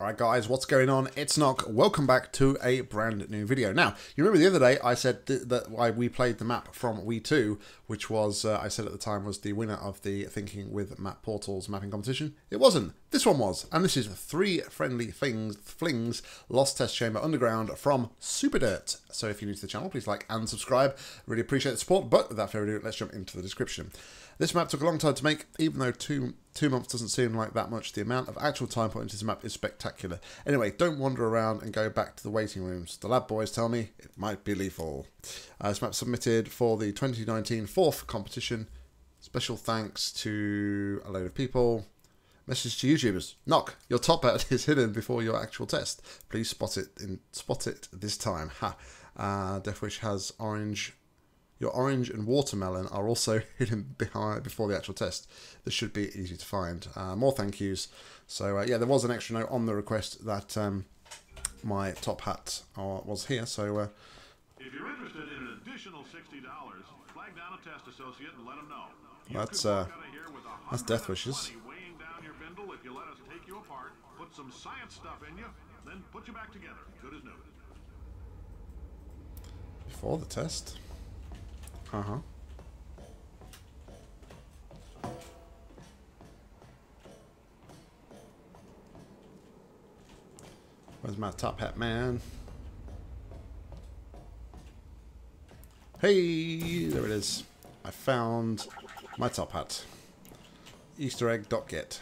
Alright guys, what's going on? It's Nock. Welcome back to a brand new video. Now, you remember the other day I said th that why we played the map from Wii 2, which was, uh, I said at the time, was the winner of the Thinking with Map Portals mapping competition? It wasn't. This one was. And this is Three Friendly Things, Flings Lost Test Chamber Underground from Super Dirt. So if you're new to the channel, please like and subscribe. Really appreciate the support. But without further ado, let's jump into the description. This map took a long time to make, even though two two months doesn't seem like that much. The amount of actual time put into this map is spectacular. Anyway, don't wander around and go back to the waiting rooms. The lab boys tell me it might be lethal. Uh, this map submitted for the 2019 fourth competition. Special thanks to a load of people. Message to YouTubers: Nock, your top hat is hidden before your actual test. Please spot it in spot it this time. Ha! Uh, Deathwish has orange your orange and watermelon are also hidden behind before the actual test. This should be easy to find. Uh, more thank yous. So uh, yeah, there was an extra note on the request that um, my top hat uh, was here. So uh, If you're interested in an additional sixty dollars, flag down a test associate and let them know. You That's, uh, out of here with a that's death wishes. twenty weighing down your bindle if you let us take you apart, put some science stuff in you, then put you back together, good as new. before the test. Uh huh. Where's my top hat man? Hey, there it is. I found my top hat. Easter egg dot get.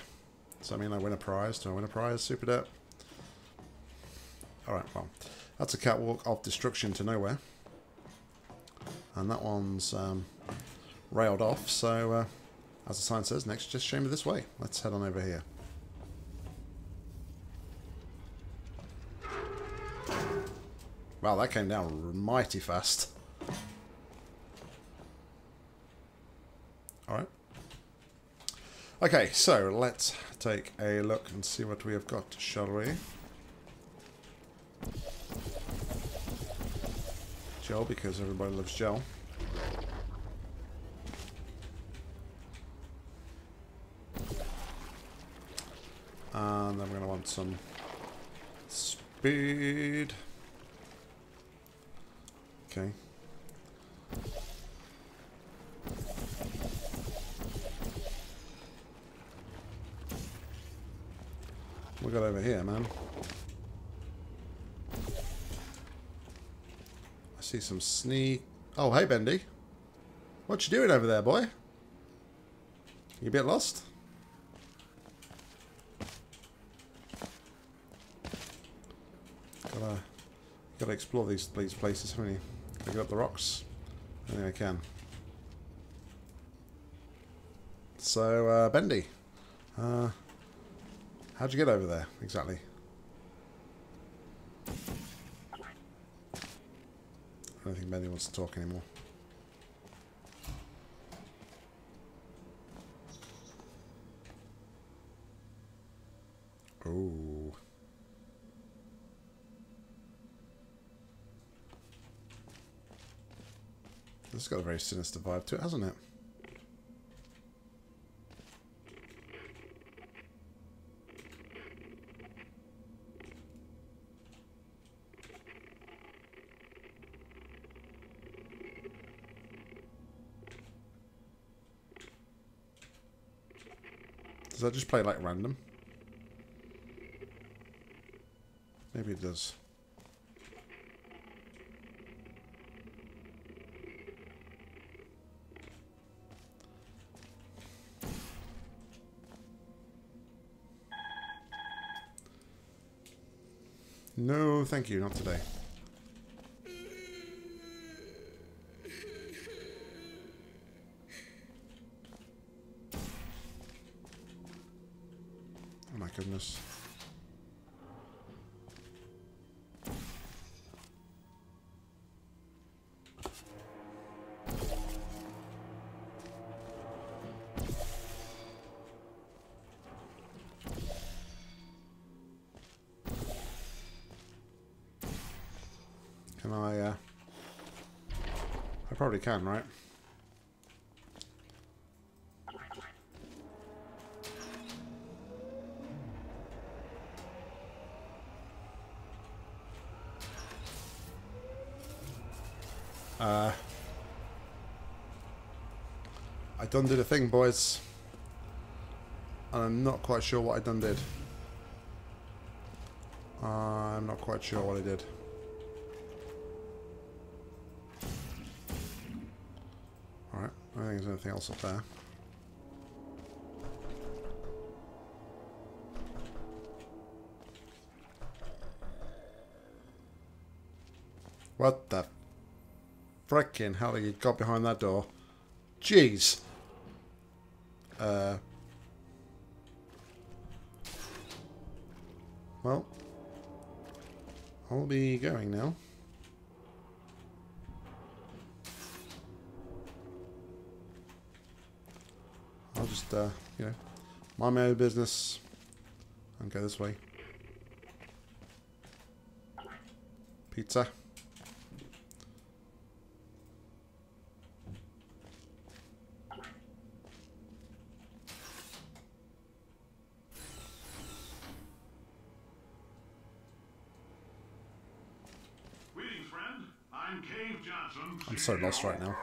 Does that mean I win a prize? Do I win a prize, Super Dirt? Alright, well. That's a catwalk of destruction to nowhere. And that one's um, railed off, so uh, as the sign says, next test chamber this way. Let's head on over here. Wow, that came down mighty fast. Alright. Okay, so let's take a look and see what we have got, shall we? Gel, because everybody loves gel. And then we're going to want some speed. Okay. We got over here, man. See some sneak. Oh, hey, Bendy. What you doing over there, boy? You a bit lost? Gotta, gotta explore these these places, haven't you? Gotta get up the rocks. I think I can. So, uh, Bendy, uh, how'd you get over there exactly? I Bendy wants to talk anymore. Oh. This has got a very sinister vibe to it, hasn't it? Does that just play like random? Maybe it does. No, thank you, not today. Can I, uh... I probably can, right? Uh... I done did a thing, boys. And I'm not quite sure what I done did. Uh, I'm not quite sure what I did. There's anything else up there. What the frickin' hell you got behind that door? Jeez. Uh. Well. I'll be going now. I'll just, uh, you know, mind my own business and go this way. Pizza. Greetings, friend. I'm Cave Johnson. I'm so lost right now.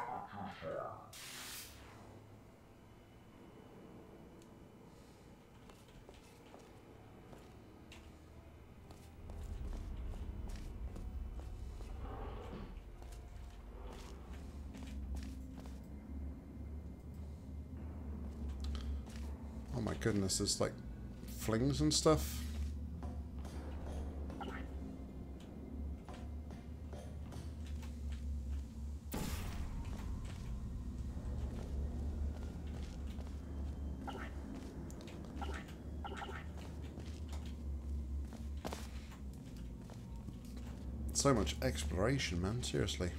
Oh my goodness, there's like flings and stuff. So much exploration, man. Seriously.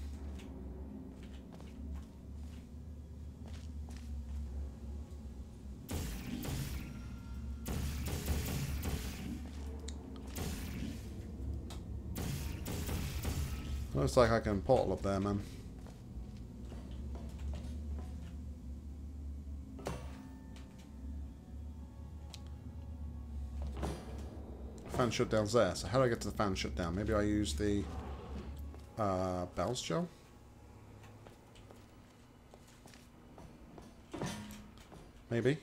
Looks like I can portal up there, man. Fan shutdown's there. So how do I get to the fan shutdown? Maybe I use the uh, bounce gel? Maybe.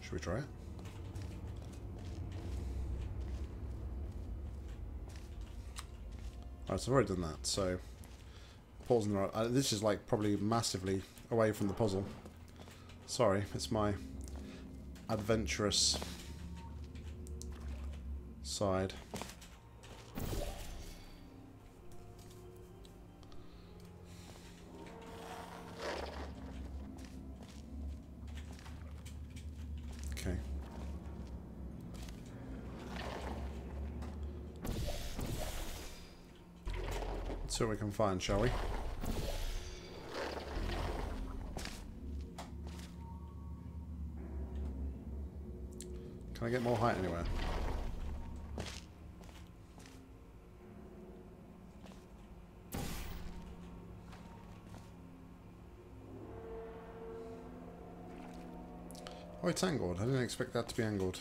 Should we try it? Alright, so I've already done that, so... Pausing the right... Uh, this is like probably massively away from the puzzle. Sorry, it's my adventurous side. See what we can find, shall we? Can I get more height anywhere? Oh, it's angled. I didn't expect that to be angled.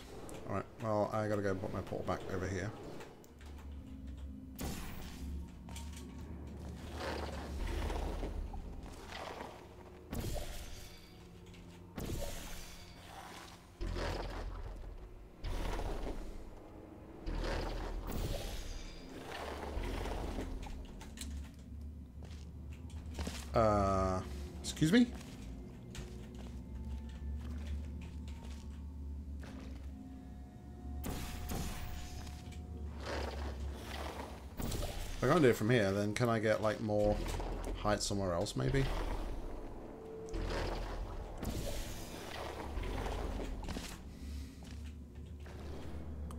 Alright, well, I gotta go and put my portal back over here. Uh, excuse me? If I can't do it from here, then can I get, like, more height somewhere else, maybe?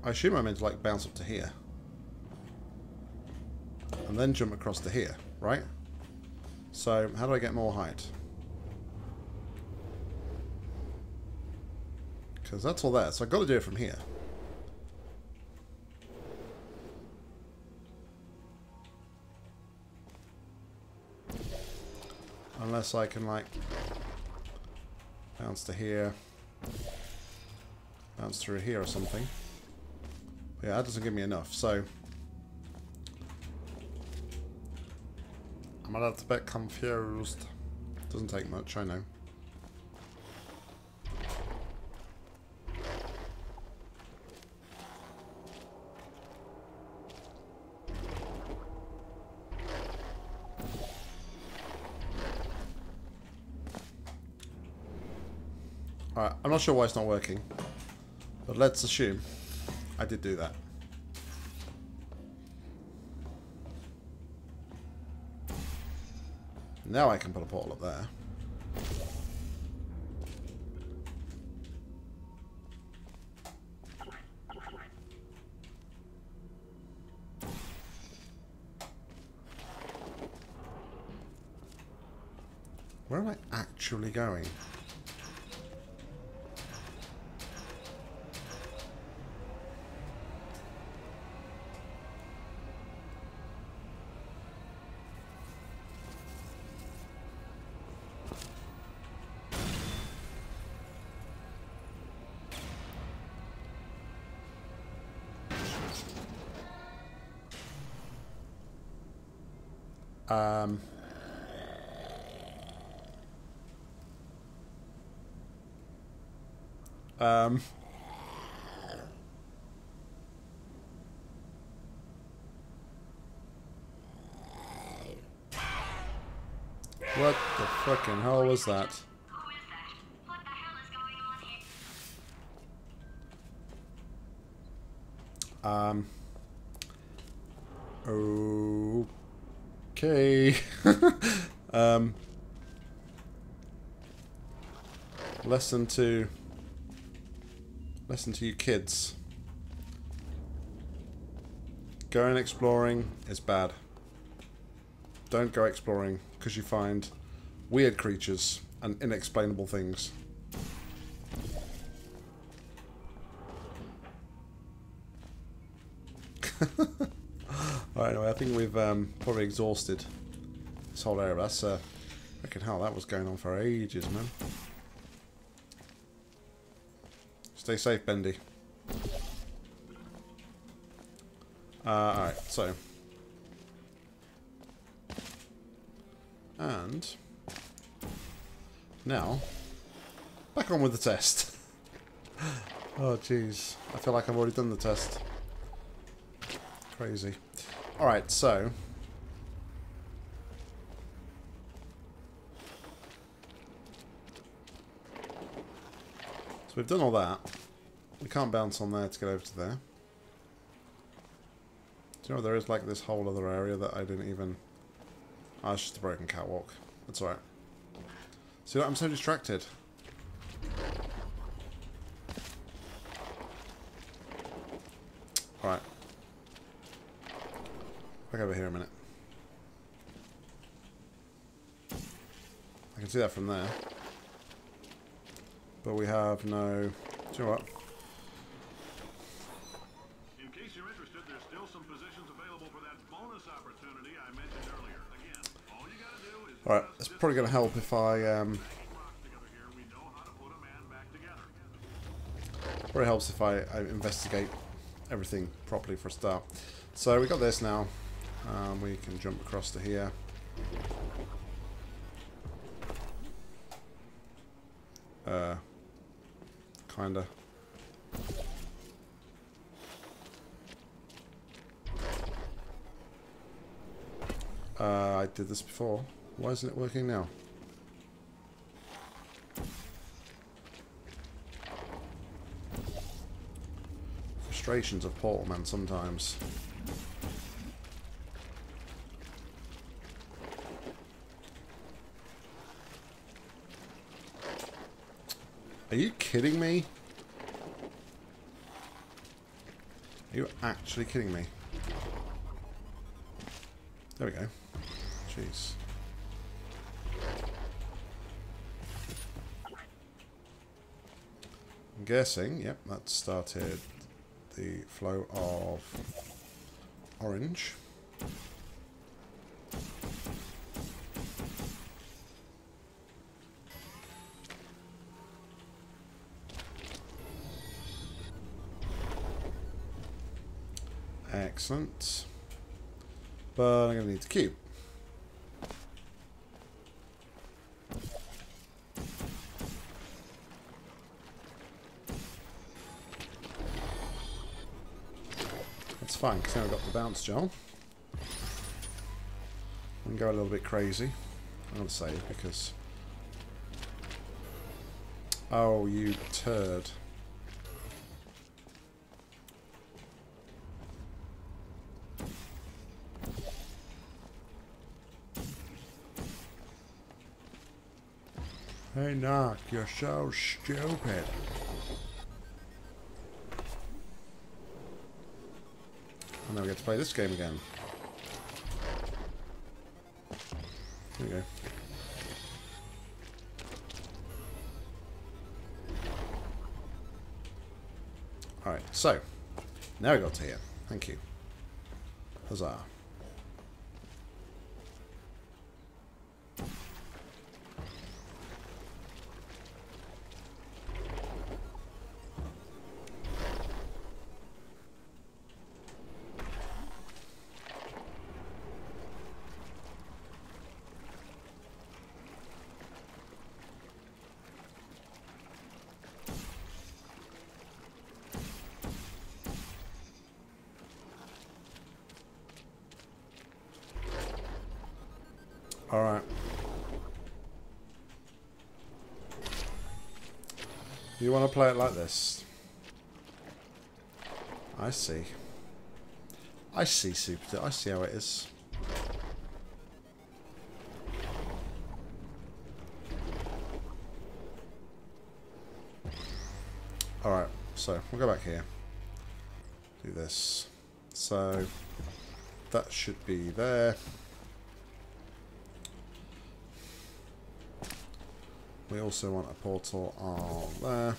I assume I'm meant to, like, bounce up to here. And then jump across to here, right? So, how do I get more height? Because that's all there, so I've got to do it from here. Unless I can, like, bounce to here, bounce through here or something. But yeah, that doesn't give me enough, so I'm a little bit confused. Doesn't take much, I know. Alright, I'm not sure why it's not working. But let's assume I did do that. Now I can put a portal up there. Where am I actually going? What the fucking hell was that? Um. Okay. um. Lesson to. Lesson to you kids. Going exploring is bad. Don't go exploring because you find weird creatures and inexplainable things. Alright, anyway, I think we've um, probably exhausted this whole area. That's, uh, reckon how that was going on for ages, man. Stay safe, Bendy. Uh, Alright, so. And. Now. Back on with the test. oh, jeez. I feel like I've already done the test. Crazy. Alright, so. So we've done all that. We can't bounce on there to get over to there. Do you know there is like this whole other area that I didn't even... Ah, it's just a broken catwalk. That's alright. See, I'm so distracted. Alright. Back over here a minute. I can see that from there. But we have no... Do you know what? In case you're interested, there's still some positions available for that bonus opportunity I mentioned earlier. Again, all you gotta do is Alright, it's probably going to help if I... Um, probably helps if I, I investigate everything properly for a start. So we got this now. Um, we can jump across to here. Uh, kinda. Uh, I did this before. Why isn't it working now? Frustrations of Portal Man sometimes. Are you kidding me? Are you actually kidding me? There we go. Jeez. Guessing, yep, that started the flow of orange. Excellent. But I'm going to need the cube. Fine, because now we've got the bounce gel. We can go a little bit crazy. I'm going to save because... Oh, you turd. Hey, Nock, you're so stupid. And now we get to play this game again. There we go. Alright, so, now we got to here. Thank you. Huzzah. Alright. You want to play it like this? I see. I see, Super. I see how it is. Alright, so we'll go back here. Do this. So that should be there. We also want a portal on there.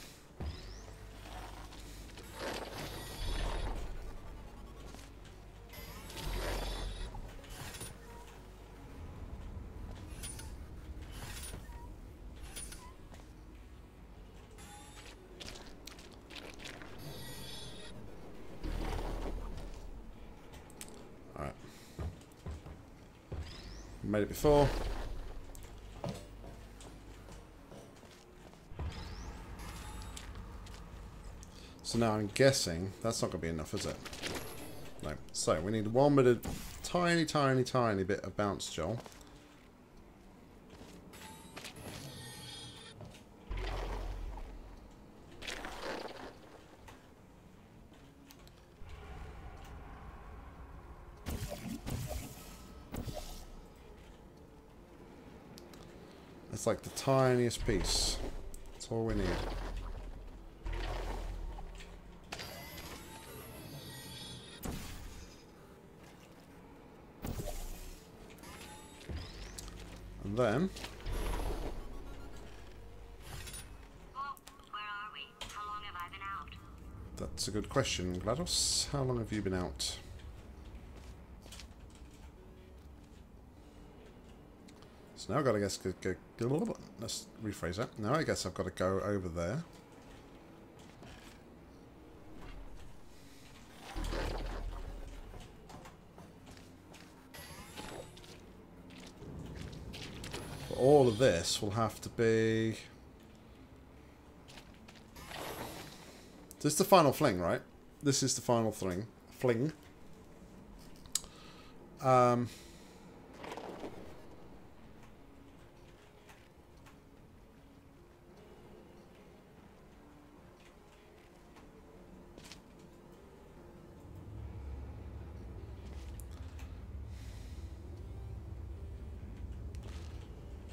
Alright. Made it before. So now I'm guessing that's not going to be enough, is it? No. So we need one bit of tiny, tiny, tiny bit of bounce gel. It's like the tiniest piece. That's all we need. Out? that's a good question, GLaDOS. How long have you been out? So now I've got to guess, go, go, go, let's rephrase that. Now I guess I've got to go over there. All of this will have to be... This is the final fling, right? This is the final fling. Fling. Um...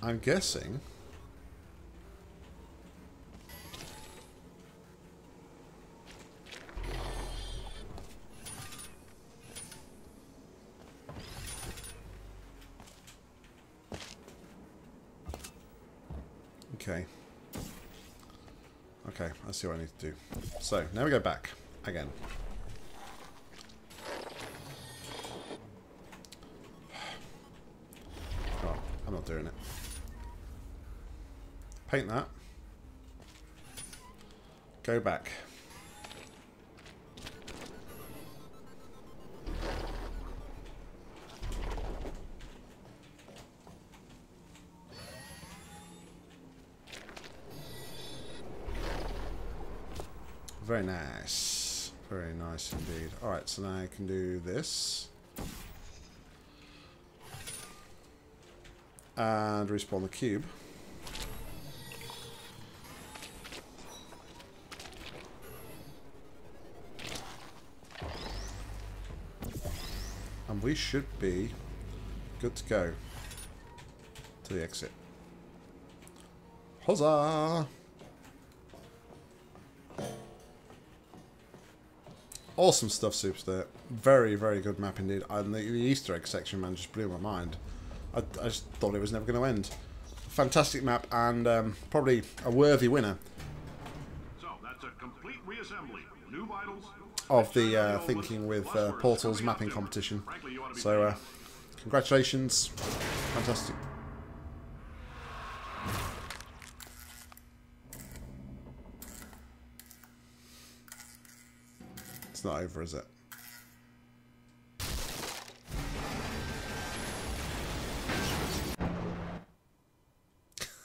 I'm guessing. Okay. Okay, I see what I need to do. So, now we go back. Again. Oh, I'm not doing it. Paint that. Go back. Very nice. Very nice indeed. Alright, so now I can do this. And respawn the cube. We should be good to go to the exit. Huzzah! Awesome stuff, Superstar. Very, very good map indeed. And the, Easter egg section, man, just blew my mind. I, I just thought it was never going to end. Fantastic map and um, probably a worthy winner of the uh, Thinking with uh, Portals mapping competition. So, uh, congratulations. Fantastic. It's not over, is it?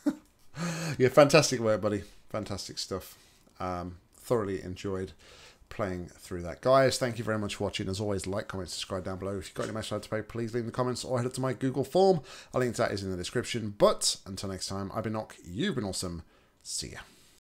yeah, fantastic work, buddy. Fantastic stuff. Um, thoroughly enjoyed playing through that. Guys, thank you very much for watching. As always, like, comment, subscribe down below. If you've got any message to pay, please leave in the comments or head up to my Google form. A link to that is in the description. But until next time, I've been Nock, you've been awesome. See ya.